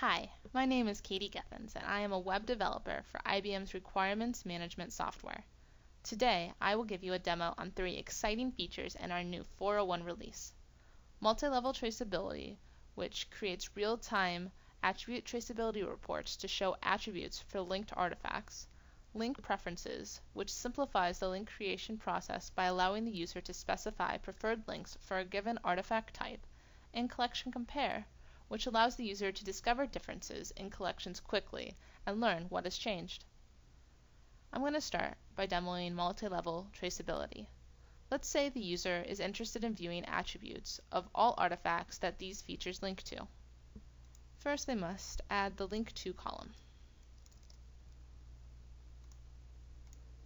Hi, my name is Katie Gethens and I am a web developer for IBM's Requirements Management software. Today, I will give you a demo on three exciting features in our new 401 release. Multi-level traceability, which creates real-time attribute traceability reports to show attributes for linked artifacts. Link preferences, which simplifies the link creation process by allowing the user to specify preferred links for a given artifact type. And collection compare, which allows the user to discover differences in collections quickly and learn what has changed. I'm going to start by demoing multi-level traceability. Let's say the user is interested in viewing attributes of all artifacts that these features link to. First they must add the link to column.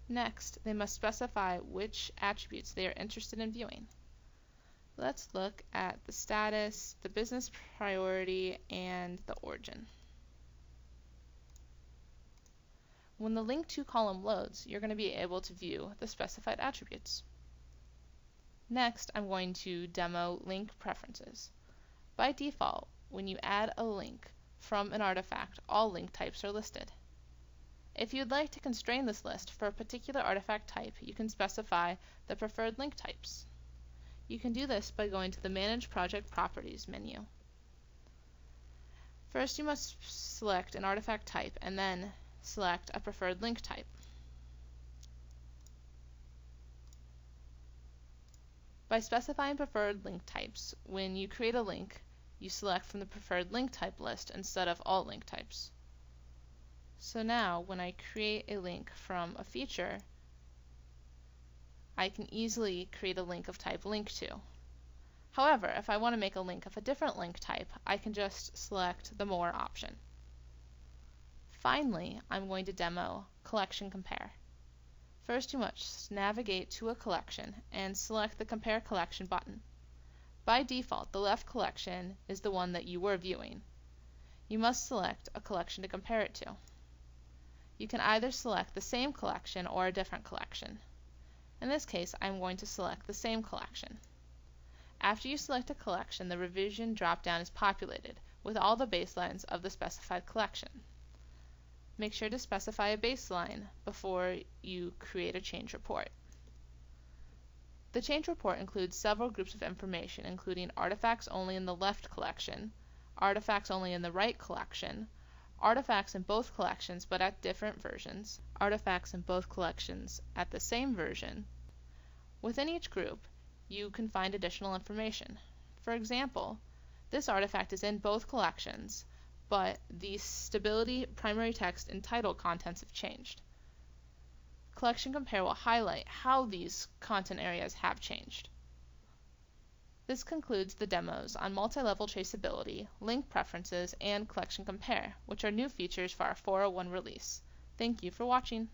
Next, they must specify which attributes they are interested in viewing. Let's look at the status, the business priority, and the origin. When the link to column loads, you're going to be able to view the specified attributes. Next, I'm going to demo link preferences. By default, when you add a link from an artifact, all link types are listed. If you'd like to constrain this list for a particular artifact type, you can specify the preferred link types. You can do this by going to the Manage Project Properties menu. First you must select an artifact type and then select a preferred link type. By specifying preferred link types, when you create a link, you select from the preferred link type list instead of all link types. So now, when I create a link from a feature, I can easily create a link of type link to. However, if I want to make a link of a different link type, I can just select the More option. Finally, I'm going to demo Collection Compare. First you must navigate to a collection and select the Compare Collection button. By default, the left collection is the one that you were viewing. You must select a collection to compare it to. You can either select the same collection or a different collection. In this case, I'm going to select the same collection. After you select a collection, the revision dropdown is populated with all the baselines of the specified collection. Make sure to specify a baseline before you create a change report. The change report includes several groups of information, including artifacts only in the left collection, artifacts only in the right collection, artifacts in both collections but at different versions, artifacts in both collections at the same version. Within each group, you can find additional information. For example, this artifact is in both collections, but the stability, primary text, and title contents have changed. Collection Compare will highlight how these content areas have changed. This concludes the demos on multi-level traceability, link preferences, and collection compare, which are new features for our 401 release. Thank you for watching.